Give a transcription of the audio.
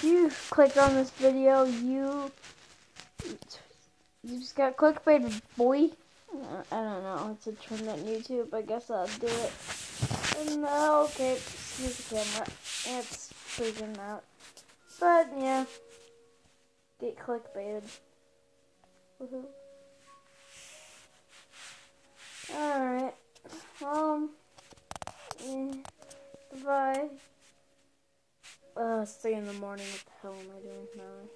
if you clicked on this video, you you just got clickbaited, boy. I don't know. It's a trend on YouTube. I guess I'll do it. And, uh, okay, use the camera. It's freaking out. But, yeah. Get clickbaited. Woohoo. Alright. Um. Yeah. Bye. Uh, 3 in the morning. What the hell am I doing now?